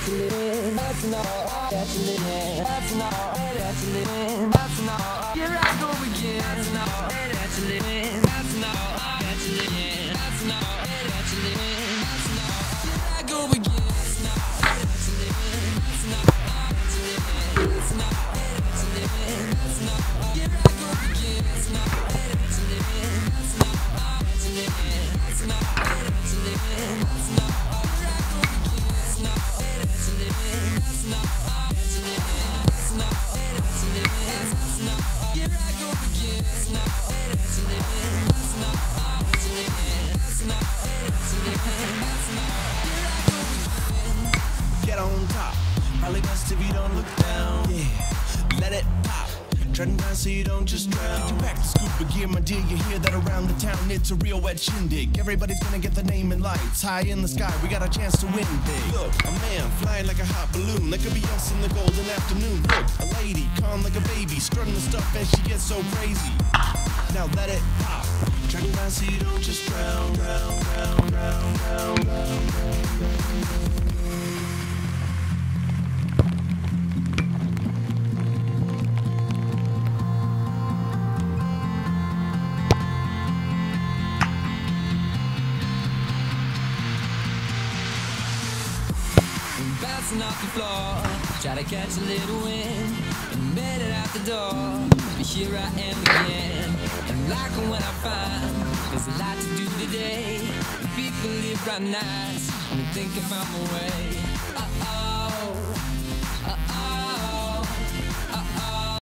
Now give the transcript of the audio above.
that's living. That's not that's living. That's not that's. That's not here I go again. That's not that's. Best if you don't look down. Yeah, let it pop. Treading down so you don't just drown. You pack the scoop of gear, my dear. You hear that around the town? It's a real wet shindig. Everybody's gonna get the name and lights high in the sky. We got a chance to win big. Look, a man flying like a hot balloon. That could be us in the golden afternoon. Look, a lady calm like a baby, strutting the stuff and she gets so crazy. Now let it pop. Treading down so you don't just drown, drown, drown, drown, drown, drown. Bouncing off the floor. Try to catch a little wind and made it out the door. But here I am again. And like when I find there's a lot to do today. People live right nights and think I found my way.